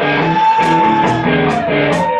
Música